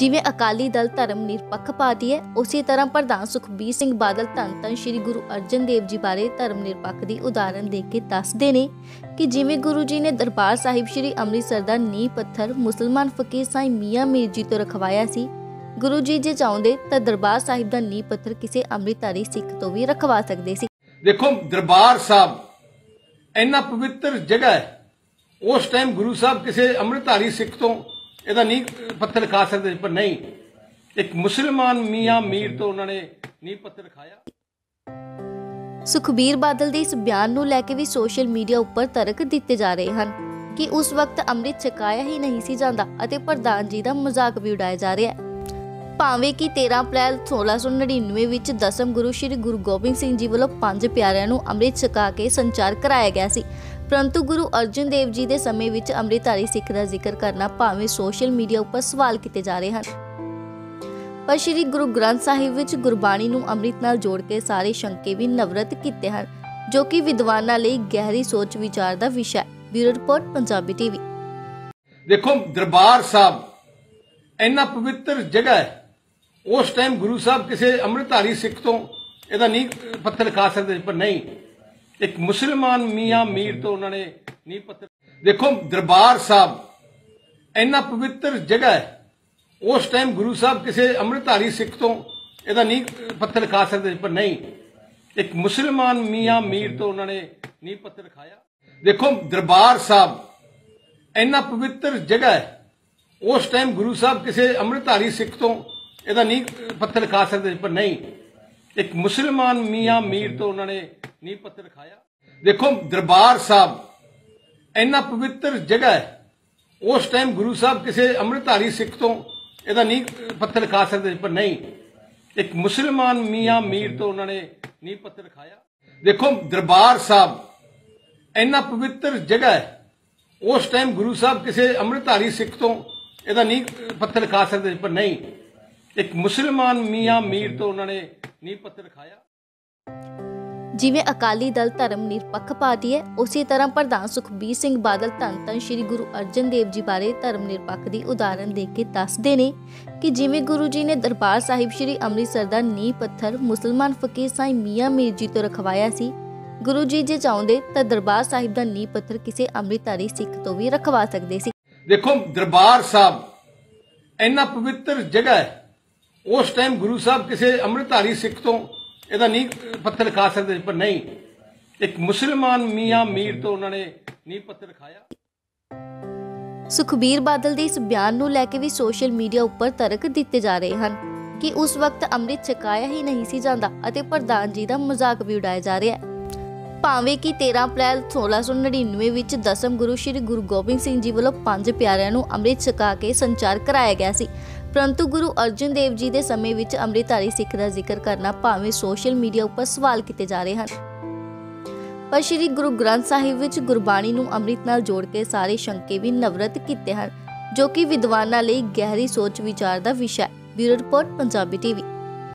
ਜਿਵੇਂ ਅਕਾਲੀ ਦਲ ਧਰਮ ਨਿਰਪੱਖ ਪਾਰਟੀ ਹੈ, ਉਸੇ ਤਰ੍ਹਾਂ ਪ੍ਰਧਾਨ ਸੁਖਬੀਰ ਸਿੰਘ ਬਾਦਲ ਧੰਨ ਧੰਨ ਸ੍ਰੀ ਗੁਰੂ ਅਰਜਨ ਦੇਵ ਜੀ ਬਾਰੇ ਧਰਮ ਨਿਰਪੱਖ ਦੀ ਉਦਾਹਰਣ ਦੇ ਕੇ ਦੱਸਦੇ ਨੇ ਕਿ ਜਿਵੇਂ ਗੁਰੂ ਜੀ ਨੇ ਦਰਬਾਰ ਸਾਹਿਬ ਸ੍ਰੀ ਅੰਮ੍ਰਿਤਸਰ ਦਾ ਨੀਂਹ ਪੱਥਰ ਮੁਸਲਮਾਨ ਫਕੀਰ ਸਾਈਂ ਮੀਆਂ ਮੀਰ ਜੀ ਤੋਂ ਰਖਵਾਇਆ ਸੀ, ਗੁਰੂ ਜੀ ਜੇ ਚਾਹੁੰਦੇ ਤਾਂ ਦਰਬਾਰ ਸਾਹਿਬ ਦਾ ਨੀਂਹ ਪੱਥਰ ਕਿਸੇ ਅੰਮ੍ਰਿਤਧਾਰੀ ਸਿੱਖ ਤੋਂ ਵੀ ਰਖਵਾ ਸਕਦੇ ਸੀ। ਦੇਖੋ, ਦਰਬਾਰ ਸਾਹਿਬ ਇੰਨਾ ਪਵਿੱਤਰ ਜਗ੍ਹਾ ਹੈ, ਉਸ ਟਾਈਮ ਗੁਰੂ ਸਾਹਿਬ ਕਿਸੇ ਅੰਮ੍ਰਿਤਧਾਰੀ ਸਿੱਖ ਤੋਂ ਇਹਦਾ ਨੀਂਹ ਪੱਥਰ ਖਾ ਸਕਦੇ, ਪਰ ਨਹੀਂ। ਇੱਕ ਮੁਸਲਮਾਨ ਮੀਆਂ ਮੀਰ ਤੋਂ ਉਹਨਾਂ ਨੇ ਨੀਂਹ ਪੱਥਰ ਖਾਇਆ। ਸੁਖਬੀਰ ਬਾਦਲ ਦੇ ਇਸ ਬਿਆਨ ਨੂੰ ਲੈ ਕੇ ਵੀ ਸੋਸ਼ਲ ਮੀਡੀਆ ਉੱਪਰ ਤਰਕ ਦਿੱਤੇ ਜਾ ਰਹੇ ਹਨ ਕਿ ਉਸ ਵਕਤ ਅੰਮ੍ਰਿਤ ਛਕਾਇਆ ਹੀ ਨਹੀਂ ਸੀ ਜਾਂਦਾ ਅਤੇ ਪ੍ਰਧਾਨ ਜੀ ਦਾ ਮਜ਼ਾਕ ਵੀ ਉਡਾਇਆ ਜਾ ਰਿਹਾ ਹੈ। ਭਾਵੇਂ ਕਿ 13 ਅਪ੍ਰੈਲ 1699 ਵਿੱਚ ਦਸਮ ਗੁਰੂ ਸ੍ਰੀ ਗੁਰੂ ਗੋਬਿੰਦ ਸਿੰਘ ਜੀ ਵੱਲੋਂ ਪੰਜ ਪਿਆਰਿਆਂ ਨੂੰ ਅੰਮ੍ਰਿਤ ਛਕਾ ਕੇ ਸੰਚਾਰ ਕਰਾਇਆ ਗਿਆ ਸੀ ਪਰੰਤੂ ਗੁਰੂ ਅਰਜਨ ਦੇਵ ਜੀ ਦੇ ਸਮੇਂ ਵਿੱਚ ਅੰਮ੍ਰਿਤਧਾਰੀ ਸਿੱਖ ਦਾ ਜ਼ਿਕਰ ਕਰਨਾ ਭਾਵੇਂ ਸੋਸ਼ਲ ਮੀਡੀਆ ਉੱਪਰ ਸਵਾਲ ਕੀਤੇ ਜਾ ਰਹੇ ਹਨ। ਪਰ ਸ੍ਰੀ ਗੁਰੂ ਗ੍ਰੰਥ ਸਾਹਿਬ ਵਿੱਚ ਗੁਰਬਾਣੀ ਨੂੰ ਅੰਮ੍ਰਿਤ ਨਾਲ ਜੋੜ ਕੇ ਸਾਰੇ ਸ਼ੰਕੇ ਵੀ ਨਵਰਤ ਕੀਤੇ ਹਨ, ਜੋ ਕਿ ਵਿਦਵਾਨਾਂ ਲਈ ਗਹਿਰੀ ਸੋਚ ਵਿਚਾਰ ਦਾ ਵਿਸ਼ਾ ਹੈ। Bureau report, Punjabi TV. ਦੇਖੋ, ਦਰਬਾਰ ਸਾਹਿਬ ਇੰਨਾ ਪਵਿੱਤਰ ਜਗ੍ਹਾ ਹੈ। ਉਸ ਟਾਈਮ ਗੁਰੂ ਸਾਹਿਬ ਕਿਸੇ ਅੰਮ੍ਰਿਤਧਾਰੀ ਸਿੱਖ ਤੋਂ ਇਹਦਾ ਨੀਂਹ ਪੱਥਰ ਖਾ ਸਕਦੇ, ਪਰ ਨਹੀਂ ਇੱਕ ਮੁਸਲਮਾਨ ਮੀਆਂ ਮੀਰ ਤੋਂ ਉਹਨਾਂ ਨੇ ਨੀਂਹ ਪੱਥਰ ਦੇਖੋ ਦਰਬਾਰ ਸਾਹਿਬ ਇੰਨਾ ਪਵਿੱਤਰ ਜਗ੍ਹਾ ਹੈ। ਉਸ ਟਾਈਮ ਗੁਰੂ ਸਾਹਿਬ ਕਿਸੇ ਅੰਮ੍ਰਿਤਧਾਰੀ ਸਿੱਖ ਤੋਂ ਇਹਦਾ ਨੀਂਹ ਪੱਥਰ ਖਾ ਸਕਦੇ ਪਰ ਨਹੀਂ। ਇੱਕ ਮੁਸਲਮਾਨ ਮੀਆਂ ਮੀਰ ਤੋਂ ਉਹਨਾਂ ਨੇ ਨੀਂਹ ਪੱਥਰ ਖਾਇਆ। ਦੇਖੋ ਦਰਬਾਰ ਸਾਹਿਬ ਇੰਨਾ ਪਵਿੱਤਰ ਜਗ੍ਹਾ ਹੈ। ਉਸ ਟਾਈਮ ਗੁਰੂ ਸਾਹਿਬ ਕਿਸੇ ਅੰਮ੍ਰਿਤਧਾਰੀ ਸਿੱਖ ਤੋਂ ਇਹਦਾ ਨੀਂਹ ਪੱਥਰ ਖਾ ਸਕਦੇ ਪਰ ਨਹੀਂ। ਇੱਕ ਮੁਸਲਮਾਨ ਮੀਆਂ ਮੀਰ ਤੋਂ ਉਹਨਾਂ ਨੇ ਨੀਂਹ ਪੱਥਰ ਖਾਇਆ ਦੇਖੋ, ਦਰਬਾਰ ਸਾਹਿਬ ਇੰਨਾ ਪਵਿੱਤਰ ਜਗ੍ਹਾ ਹੈ। ਉਸ ਟਾਈਮ ਗੁਰੂ ਸਾਹਿਬ ਕਿਸੇ ਅੰਮ੍ਰਿਤਧਾਰੀ ਸਿੱਖ ਤੋਂ ਇਹਦਾ ਨੀਂਹ ਪੱਥਰ ਖਾ ਸਕਦੇ, ਪਰ ਨਹੀਂ। ਇੱਕ ਮੁਸਲਮਾਨ ਮੀਆਂ ਮੀਰ ਤੋਂ ਉਹਨਾਂ ਨੇ ਨੀਂਹ ਪੱਥਰ ਖਾਇਆ ਦੇਖੋ, ਦਰਬਾਰ ਸਾਹਿਬ ਇੰਨਾ ਪਵਿੱਤਰ ਜਗ੍ਹਾ ਹੈ। ਉਸ ਟਾਈਮ ਗੁਰੂ ਸਾਹਿਬ ਕਿਸੇ ਅੰਮ੍ਰਿਤਧਾਰੀ ਸਿੱਖ ਤੋਂ ਇਹਦਾ ਨੀਂਹ ਪੱਥਰ ਖਾ ਸਕਦੇ, ਪਰ ਨਹੀਂ। ਇੱਕ ਮੁਸਲਮਾਨ ਮੀਆਂ ਮੀਰ ਤੋਂ ਉਹਨਾਂ ਨੇ ਨੀਂਹ ਪੱਥਰ ਖਾਇਆ ਜਿਵੇਂ ਅਕਾਲੀ ਦਲ ਧਰਮ ਨਿਰਪੱਖ ਪਾਰਟੀ ਹੈ, ਉਸੇ ਤਰ੍ਹਾਂ ਪ੍ਰਧਾਨ ਸੁਖਬੀਰ ਸਿੰਘ ਬਾਦਲ ਧੰਨ ਧੰਨ ਸ੍ਰੀ ਗੁਰੂ ਅਰਜਨ ਦੇਵ ਜੀ ਬਾਰੇ ਧਰਮ ਨਿਰਪੱਖ ਦੀ ਉਦਾਹਰਣ ਦੇ ਕੇ ਦੱਸਦੇ ਨੇ ਕਿ ਜਿਵੇਂ ਗੁਰੂ ਜੀ ਨੇ ਦਰਬਾਰ ਸਾਹਿਬ ਸ੍ਰੀ ਅੰਮ੍ਰਿਤਸਰ ਦਾ ਨੀਂਹ ਪੱਥਰ ਮੁਸਲਮਾਨ ਫਕੀਰ ਸਾਈਂ ਮੀਆਂ ਮੀਰ ਜੀ ਤੋਂ ਰਖਵਾਇਆ ਸੀ, ਗੁਰੂ ਜੀ ਜੇ ਚਾਹੁੰਦੇ ਤਾਂ ਦਰਬਾਰ ਸਾਹਿਬ ਦਾ ਨੀਂਹ ਪੱਥਰ ਕਿਸੇ ਅੰਮ੍ਰਿਤਧਾਰੀ ਸਿੱਖ ਤੋਂ ਵੀ ਰਖਵਾ ਸਕਦੇ ਸੀ। ਦੇਖੋ, ਦਰਬਾਰ ਸਾਹਿਬ ਇੰਨਾ ਪਵਿੱਤਰ ਜਗ੍ਹਾ ਹੈ, ਉਸ ਟਾਈਮ ਗੁਰੂ ਸਾਹਿਬ ਕਿਸੇ ਅੰਮ੍ਰਿਤਧਾਰੀ ਸਿੱਖ ਤੋਂ ਇਹਦਾ ਨੀਂਹ ਪੱਥਰ ਖਾ ਸਕਦੇ, ਪਰ ਨਹੀਂ। ਇੱਕ ਮੁਸਲਮਾਨ ਮੀਆਂ ਮੀਰ ਤੋਂ ਉਹਨਾਂ ਨੇ ਨੀਂਹ ਪੱਥਰ ਖਾਇਆ। ਸੁਖਬੀਰ ਬਾਦਲ ਦੇ ਇਸ ਬਿਆਨ ਨੂੰ ਲੈ ਕੇ ਵੀ ਸੋਸ਼ਲ ਮੀਡੀਆ ਉੱਪਰ ਤਰਕ ਦਿੱਤੇ ਜਾ ਰਹੇ ਹਨ ਕਿ ਉਸ ਵਕਤ ਅੰਮ੍ਰਿਤ ਛਕਾਇਆ ਹੀ ਨਹੀਂ ਸੀ ਜਾਂਦਾ ਅਤੇ ਪ੍ਰਧਾਨ ਜੀ ਦਾ ਮਜ਼ਾਕ ਵੀ ਉਡਾਇਆ ਜਾ ਰਿਹਾ ਹੈ। ਭਾਵੇਂ ਕਿ 13 ਅਪ੍ਰੈਲ 1699 ਵਿੱਚ ਦਸਮ ਗੁਰੂ ਸ੍ਰੀ ਗੁਰੂ ਗੋਬਿੰਦ ਸਿੰਘ ਜੀ ਵੱਲੋਂ ਪੰਜ ਪਿਆਰਿਆਂ ਨੂੰ ਅੰਮ੍ਰਿਤ ਛਕਾ ਕੇ ਸੰਚਾਰ ਕਰਾਇਆ ਗਿਆ ਸੀ ਪਰੰਤੂ ਗੁਰੂ ਅਰਜਨ ਦੇਵ ਜੀ ਦੇ ਸਮੇਂ ਵਿੱਚ ਅੰਮ੍ਰਿਤਧਾਰੀ ਸਿੱਖ ਦਾ ਜ਼ਿਕਰ ਕਰਨਾ ਭਾਵੇਂ ਸੋਸ਼ਲ ਮੀਡੀਆ ਉੱਪਰ ਸਵਾਲ ਕੀਤੇ ਜਾ ਰਹੇ ਹਨ। ਪਰ ਸ੍ਰੀ ਗੁਰੂ ਗ੍ਰੰਥ ਸਾਹਿਬ ਵਿੱਚ ਗੁਰਬਾਣੀ ਨੂੰ ਅੰਮ੍ਰਿਤ ਨਾਲ ਜੋੜ ਕੇ ਸਾਰੇ ਸ਼ੰਕੇ ਵੀ ਨਵਰਤ ਕੀਤੇ ਹਨ, ਜੋ ਕਿ ਵਿਦਵਾਨਾਂ ਲਈ ਗਹਿਰੀ ਸੋਚ ਵਿਚਾਰ ਦਾ ਵਿਸ਼ਾ ਹੈ। Bureau report, Punjabi TV.